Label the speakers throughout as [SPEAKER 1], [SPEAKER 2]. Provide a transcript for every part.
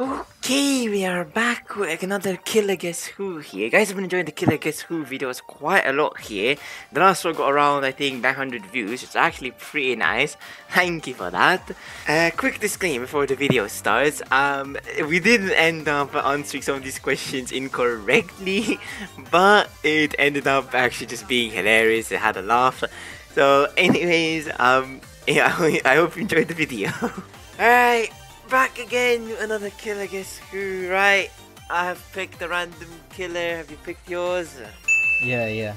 [SPEAKER 1] Okay, we are back with another Killer Guess Who here. Guys, I've been enjoying the Killer Guess Who videos quite a lot here. The last one got around, I think, 900 views. It's actually pretty nice. Thank you for that. Uh, quick disclaimer before the video starts. Um, we didn't end up answering some of these questions incorrectly, but it ended up actually just being hilarious. It had a laugh. So, anyways, um, yeah, I hope you enjoyed the video. Alright, back again with another killer guess who, right? I have picked a random killer. Have you picked yours?
[SPEAKER 2] Yeah, yeah.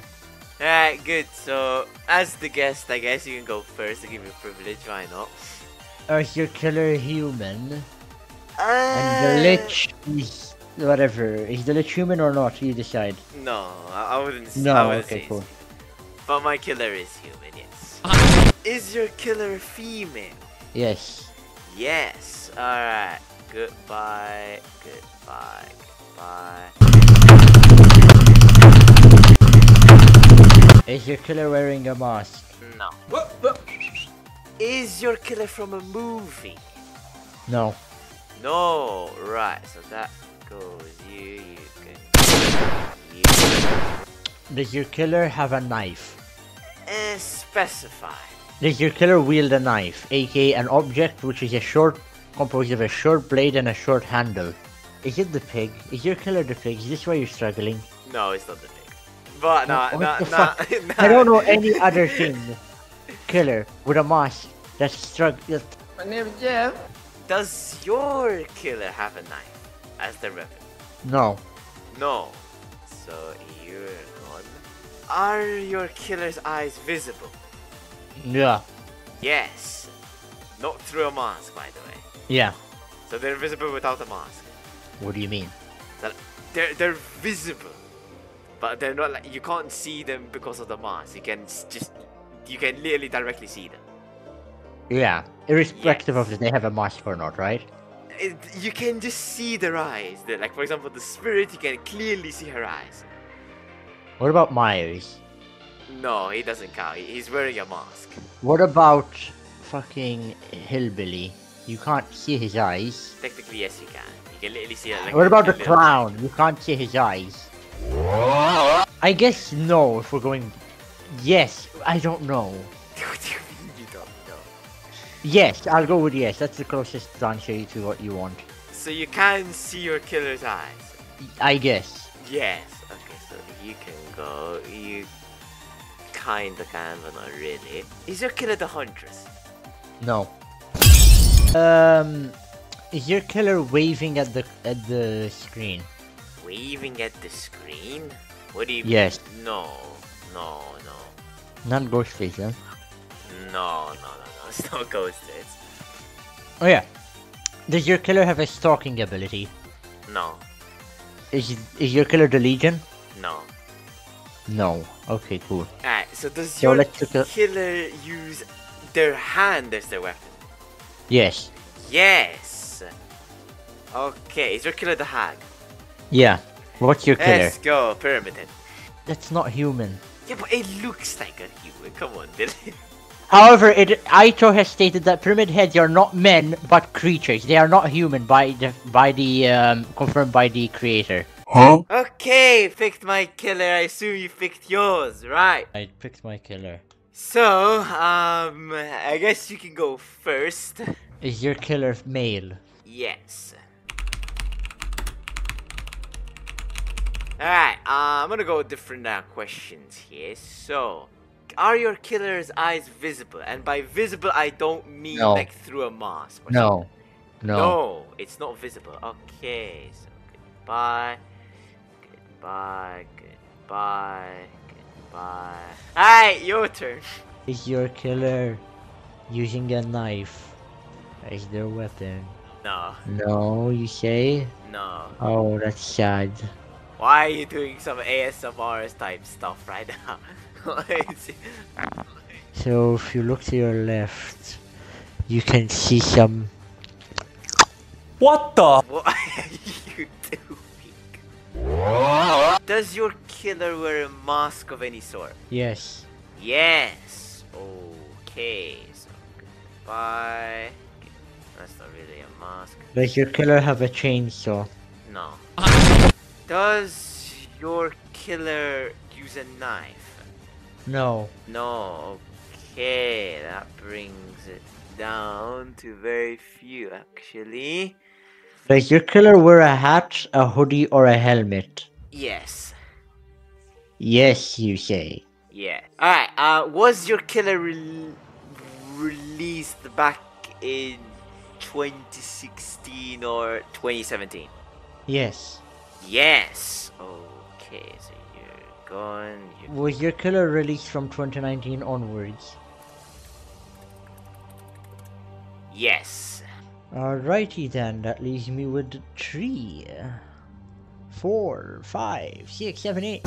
[SPEAKER 1] Alright, good. So, as the guest, I guess you can go first to give you privilege. Why not?
[SPEAKER 2] Is your killer human?
[SPEAKER 1] Uh,
[SPEAKER 2] And the lich is whatever. Is the lich human or not? You decide.
[SPEAKER 1] No, I, I wouldn't. s- I
[SPEAKER 2] No,
[SPEAKER 1] wouldn't
[SPEAKER 2] okay,
[SPEAKER 1] say
[SPEAKER 2] cool.
[SPEAKER 1] so. But my killer is human. Yes. is your killer female?
[SPEAKER 2] Yes.
[SPEAKER 1] Yes. Alright. Goodbye. Goodbye. Goodbye.
[SPEAKER 2] Is your killer wearing a mask?
[SPEAKER 1] No. Is your killer from a movie?
[SPEAKER 2] No.
[SPEAKER 1] No. Right. So that goes you. You can. You.
[SPEAKER 2] Does your killer have a knife?
[SPEAKER 1] Uh, specify.
[SPEAKER 2] Does your killer wield a knife, aka an object which is a short composed of a short blade and a short handle? Is it the pig? Is your killer the pig? Is this why you're struggling?
[SPEAKER 1] No, it's not the pig. But no,
[SPEAKER 2] What
[SPEAKER 1] no, no, no.
[SPEAKER 2] I don't know any other thing. Killer with a mask that's strugg that
[SPEAKER 3] My name is Jeff.
[SPEAKER 1] Does your killer have a knife as their weapon?
[SPEAKER 2] No.
[SPEAKER 1] No. So you're gone. Are your killer's eyes visible?
[SPEAKER 2] Yeah.
[SPEAKER 1] Yes. Not through a mask, by the way.
[SPEAKER 2] Yeah.
[SPEAKER 1] So they're visible without a mask.
[SPEAKER 2] What do you mean?
[SPEAKER 1] They're they're visible, but they're not like you can't see them because of the mask. You can just you can literally directly see them.
[SPEAKER 2] Yeah. Irrespective
[SPEAKER 1] Yes.
[SPEAKER 2] of if they have a mask or not, right?
[SPEAKER 1] It, you can just see their eyes. they like for example, the spirit. You can clearly see her eyes.
[SPEAKER 2] What about Myers?
[SPEAKER 1] No, he doesn't count. He's wearing a mask.
[SPEAKER 2] What about fucking Hillbilly? You can't see his eyes.
[SPEAKER 1] Technically, yes, you can. You can literally see it. Like,
[SPEAKER 2] What about the clown? You can't see his eyes. I guess no if we're going. Yes, I don't know.
[SPEAKER 1] what do you mean you don't know?
[SPEAKER 2] Yes, I'll go with yes. That's the closest answer to what you want.
[SPEAKER 1] So you can see your killer's eyes.
[SPEAKER 2] I guess.
[SPEAKER 1] Yes. Okay, so you can go. You kinda can, but not really. Is your killer the huntress?
[SPEAKER 2] No. Um, is your killer waving at the at the screen?
[SPEAKER 1] Waving at the screen? What do you mean?
[SPEAKER 2] Yes.
[SPEAKER 1] No, no, no.
[SPEAKER 2] Not Ghostface, huh?
[SPEAKER 1] No, no, no, no. It's not ghost it's
[SPEAKER 2] Oh yeah. Does your killer have a stalking ability?
[SPEAKER 1] No,
[SPEAKER 2] Is is your killer the Legion?
[SPEAKER 1] no.
[SPEAKER 2] No. Okay, cool.
[SPEAKER 1] Alright, so does
[SPEAKER 2] So
[SPEAKER 1] your
[SPEAKER 2] at-
[SPEAKER 1] killer use their hand as their weapon?
[SPEAKER 2] Yes.
[SPEAKER 1] Yes! Okay, is your killer the hag?
[SPEAKER 2] Yeah. What's your killer?
[SPEAKER 1] Let's go, Pyramid Head.
[SPEAKER 2] That's not human.
[SPEAKER 1] Yeah, but it looks like a human. Come on, Dylan.
[SPEAKER 2] However, it Ito has stated that pyramid heads are not men but creatures. They are not human by the by the um, confirmed by the creator.
[SPEAKER 1] Okay, picked my killer. I assume you picked yours, right?
[SPEAKER 2] I picked my killer.
[SPEAKER 1] So, um, I guess you can go first.
[SPEAKER 2] Is your killer male?
[SPEAKER 1] Yes. Alright, uh, I'm gonna go with different uh, questions here. So, are your killer's eyes visible? And by visible, I don't mean
[SPEAKER 2] No.
[SPEAKER 1] like through a mask. or
[SPEAKER 2] No.
[SPEAKER 1] something.
[SPEAKER 2] No.
[SPEAKER 1] No, it's not visible. Okay, so goodbye. Goodbye, goodbye, goodbye. Alright, your turn.
[SPEAKER 2] Is your killer using a knife as their weapon?
[SPEAKER 1] No,
[SPEAKER 2] No, you say?
[SPEAKER 1] no.
[SPEAKER 2] Oh, that's sad.
[SPEAKER 1] Why are you doing some ASMR type stuff right now?
[SPEAKER 2] So if you look to your left, you can see some.
[SPEAKER 3] What the?
[SPEAKER 1] what are you doing? Does your killer wear a mask of any sort?
[SPEAKER 2] Yes.
[SPEAKER 1] Yes. Okay. So goodbye. That's not really a mask.
[SPEAKER 2] Does your killer have a chainsaw?
[SPEAKER 1] No. Does your killer use a knife?
[SPEAKER 2] No.
[SPEAKER 1] No. Okay, that brings it down to very few actually.
[SPEAKER 2] Does your killer wear a hat, a hoodie, or a helmet?
[SPEAKER 1] Yes.
[SPEAKER 2] Yes, you say.
[SPEAKER 1] Yeah. Alright, uh, was your killer re- released back in 2016 or 2017?
[SPEAKER 2] Yes.
[SPEAKER 1] Yes. Okay, so you're gone. You're...
[SPEAKER 2] Was your killer released from 2019 onwards?
[SPEAKER 1] Yes.
[SPEAKER 2] Alrighty then, that leaves me with three, four, five, six, seven, eight.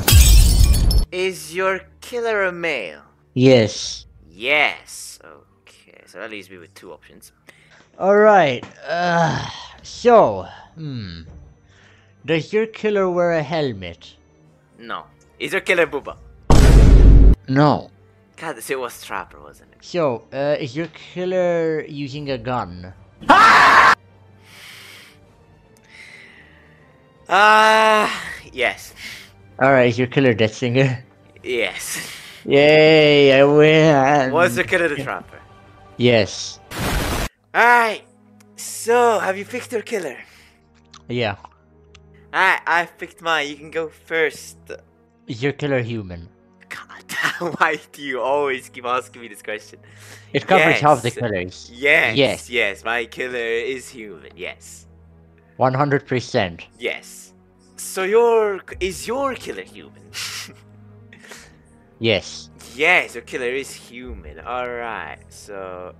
[SPEAKER 1] Is your killer a male?
[SPEAKER 2] Yes.
[SPEAKER 1] Yes. Okay, so that leaves me with two options.
[SPEAKER 2] Alright, uh, so, hmm. Does your killer wear a helmet?
[SPEAKER 1] No. Is your killer Bubba?
[SPEAKER 2] No.
[SPEAKER 1] God, this it was Trapper, wasn't it?
[SPEAKER 2] So, uh, is your killer using a gun?
[SPEAKER 1] Ah, yes.
[SPEAKER 2] Alright, is your killer Deathslinger?
[SPEAKER 1] Yes.
[SPEAKER 2] Yay, I win!
[SPEAKER 1] Was the killer the Trapper?
[SPEAKER 2] Yes.
[SPEAKER 1] Alright. So, have you picked your killer?
[SPEAKER 2] Yeah.
[SPEAKER 1] Alright, I've picked mine. You can go first.
[SPEAKER 2] Is your killer human?
[SPEAKER 1] Why do you always keep asking me this question?
[SPEAKER 2] It covers half the
[SPEAKER 1] Yes.
[SPEAKER 2] killers.
[SPEAKER 1] Yes,
[SPEAKER 2] Yes.
[SPEAKER 1] yes, my killer is human. Yes,
[SPEAKER 2] 100%.
[SPEAKER 1] yes. So your is your killer human?
[SPEAKER 2] Yes.
[SPEAKER 1] yes, your killer is human. All right, so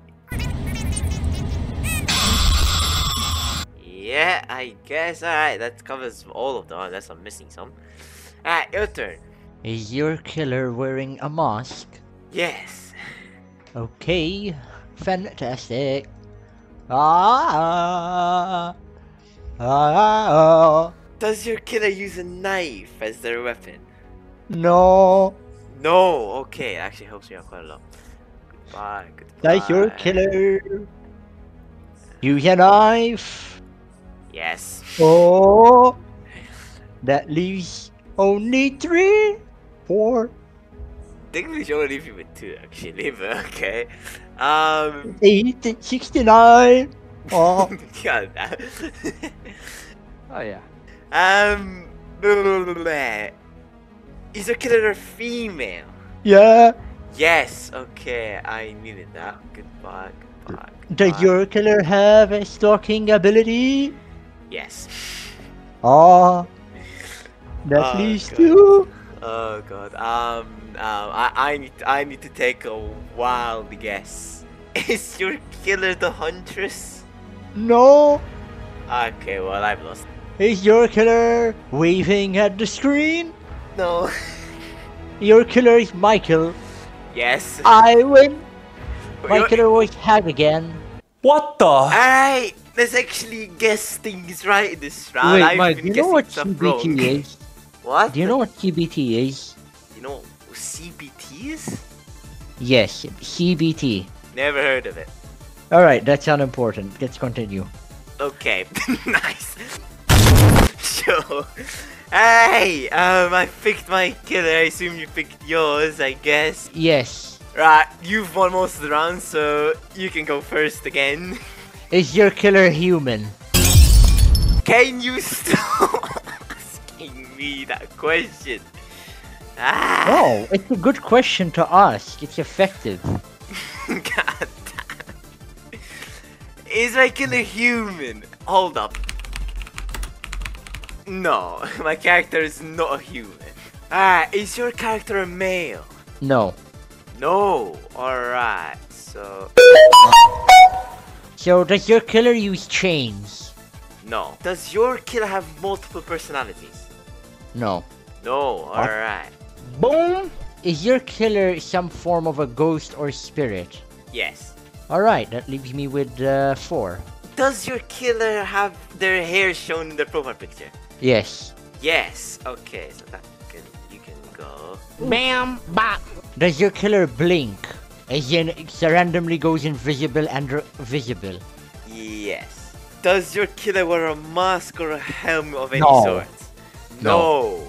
[SPEAKER 1] yeah, I guess. All right, that covers all of them unless oh, I'm missing some. All right, your turn.
[SPEAKER 2] Is your killer wearing a mask?
[SPEAKER 1] Yes.
[SPEAKER 2] Okay. Fantastic. Ah. Ah.
[SPEAKER 1] Does your killer use a knife as their weapon?
[SPEAKER 2] No.
[SPEAKER 1] No. Okay, it actually helps me out quite a lot. Goodbye. Goodbye.
[SPEAKER 2] That's your killer. Use a knife.
[SPEAKER 1] Yes.
[SPEAKER 2] Oh. That leaves only three, four,
[SPEAKER 1] think we should only leave you with two actually, but okay. Um
[SPEAKER 2] eight, sixty-nine. Oh.
[SPEAKER 1] God that.
[SPEAKER 2] oh yeah.
[SPEAKER 1] um Is your killer a female?
[SPEAKER 2] Yeah.
[SPEAKER 1] Yes, okay, I needed that. Goodbye, goodbye.
[SPEAKER 2] Does
[SPEAKER 1] goodbye.
[SPEAKER 2] your killer have a stalking ability?
[SPEAKER 1] Yes.
[SPEAKER 2] Oh. That
[SPEAKER 1] Oh,
[SPEAKER 2] leaves
[SPEAKER 1] God.
[SPEAKER 2] two.
[SPEAKER 1] Oh god. Um um I, I need I need to take a wild guess. Is your killer the huntress?
[SPEAKER 2] No.
[SPEAKER 1] Okay, well I've lost.
[SPEAKER 2] Is your killer waving at the screen?
[SPEAKER 1] No.
[SPEAKER 2] Your killer is Michael.
[SPEAKER 1] yes.
[SPEAKER 2] I win. My
[SPEAKER 1] Your-
[SPEAKER 2] killer was Hag again.
[SPEAKER 3] What the?
[SPEAKER 1] Alright, let's actually guess things right in this round.
[SPEAKER 2] Wait,
[SPEAKER 1] I've
[SPEAKER 2] Mike,
[SPEAKER 1] been
[SPEAKER 2] do you know what
[SPEAKER 1] guessing stuff wrong.
[SPEAKER 2] CBT is?
[SPEAKER 1] What?
[SPEAKER 2] Do you know what CBT is?
[SPEAKER 1] You know what CBT is?
[SPEAKER 2] Yes, CBT.
[SPEAKER 1] Never heard of it.
[SPEAKER 2] Alright, that's unimportant. Let's continue.
[SPEAKER 1] Okay, nice. so, hey, um, I picked my killer. I assume you picked yours, I guess.
[SPEAKER 2] Yes.
[SPEAKER 1] Right, you've won most of the rounds, so you can go first again.
[SPEAKER 2] Is your killer human?
[SPEAKER 1] Can you stop me that question? Ah,
[SPEAKER 2] Oh, it's a good question to ask. It's effective.
[SPEAKER 1] God damn. Is my killer human? Hold up. No, my character is not a human. Alright, is your character a male?
[SPEAKER 2] No.
[SPEAKER 1] No. Alright, so.
[SPEAKER 2] So, does your killer use chains?
[SPEAKER 1] No. Does your killer have multiple personalities?
[SPEAKER 2] No.
[SPEAKER 1] No, alright.
[SPEAKER 2] Boom! Is your killer some form of a ghost or spirit?
[SPEAKER 1] Yes.
[SPEAKER 2] Alright, that leaves me with uh, four.
[SPEAKER 1] Does your killer have their hair shown in the profile picture?
[SPEAKER 2] Yes.
[SPEAKER 1] Yes. Okay, so that can you can go.
[SPEAKER 2] Bam! Bop! Does your killer blink? As in, it randomly goes invisible and visible. Yes.
[SPEAKER 1] Does your killer wear a mask or a helmet of any
[SPEAKER 2] No.
[SPEAKER 1] sort?
[SPEAKER 2] No.
[SPEAKER 1] No.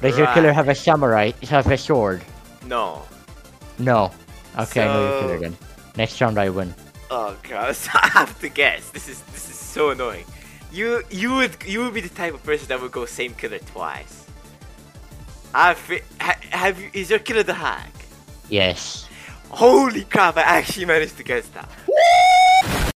[SPEAKER 2] Does your killer have a samurai? He have a sword?
[SPEAKER 1] No.
[SPEAKER 2] No. Okay, I know your killer then. Next round I win.
[SPEAKER 1] Oh god, I have to guess. This is this is so annoying. You you would you would be the type of person that would go same killer twice. I ha, have you is your killer the hag?
[SPEAKER 2] Yes.
[SPEAKER 1] Holy crap! I actually managed to guess that.